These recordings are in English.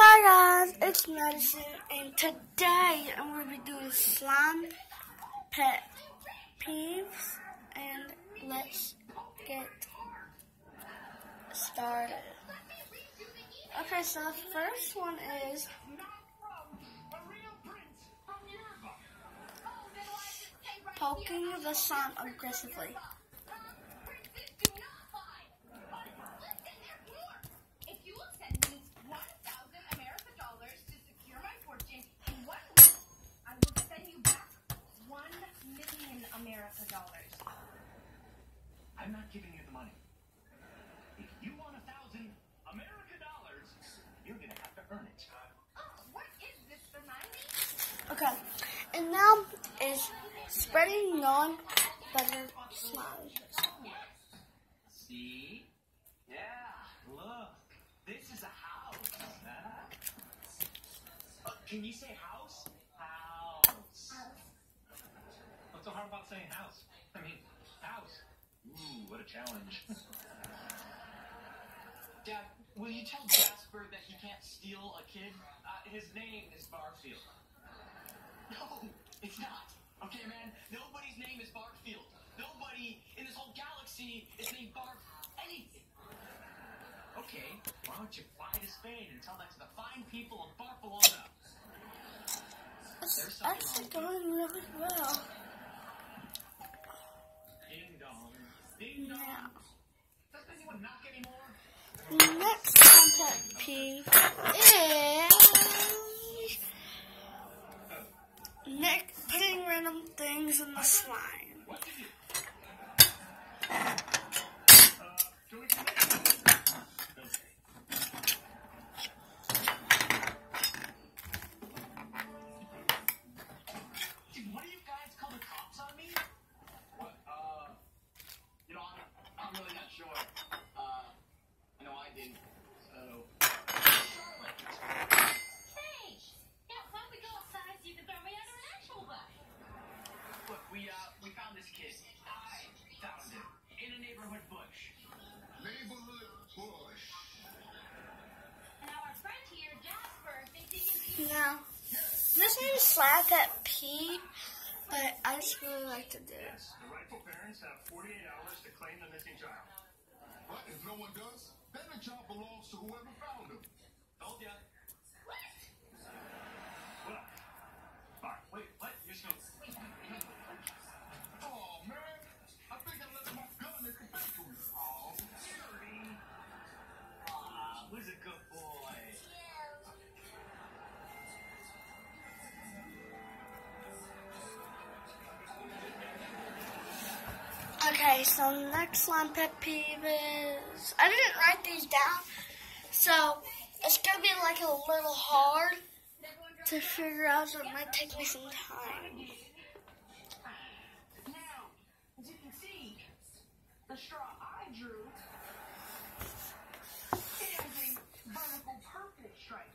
Hi guys, it's Madison, and today I'm going to be doing slime pet peeves, and let's get started. Okay, so the first one is poking the sun aggressively. Not giving you the money. If you want a thousand America dollars, you're gonna have to earn it. Oh, what is this, the 90s? Okay, and now is spreading non-butter slime. See? Yeah, look. This is a house. Huh? Uh, can you say house? House. What's so hard about saying house? I mean, house. Ooh, what a challenge. Dad, will you tell Jasper that he can't steal a kid? Uh, his name is Barfield. No, it's not. Okay, man? Nobody's name is Barfield. Nobody in this whole galaxy is named Barf anything. Okay, why don't you fly to Spain and tell that to the fine people of Barcelona? It's actually going really well. Next peeve is Nick putting random things in the slime. Thinks he can keep Now, this name is Slap at P, but I just really like to do it. Yes, the rightful parents have 48 hours to claim the missing child. But if no one does? Then the child belongs to whoever found him. Told ya. Okay, so next slime pet peeve is I didn't write these down, so it's gonna be like a little hard to figure out. So it might take me some time. Now, as you can see, the straw I drew has a vertical purple stripe.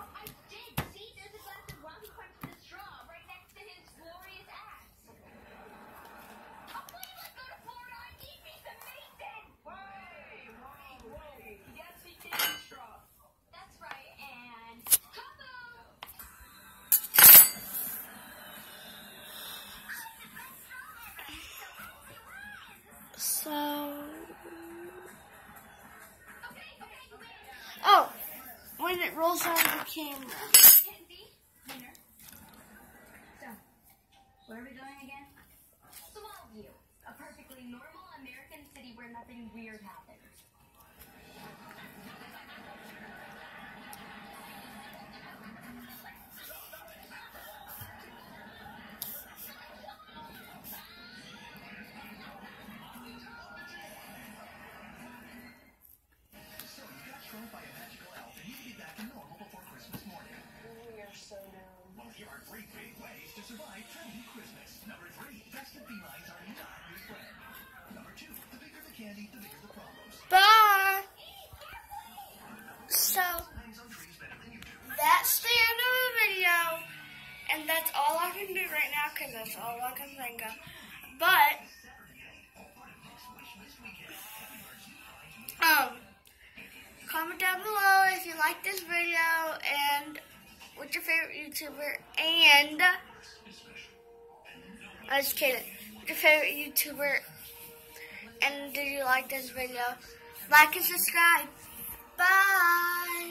I did. When it rolls on the camera. So, what are we doing again? Smallview, a perfectly normal American city where nothing weird happens. Survive trendy Christmas. Number three, festive felines are not your friend. Number two, the bigger the candy, the bigger the problems. Bye. So that's the end of the video, and that's all I can do right now because that's all I can think of. But um, comment down below if you like this video and what's your favorite YouTuber and I just kidding. Your favorite YouTuber and did you like this video? Like and subscribe. Bye.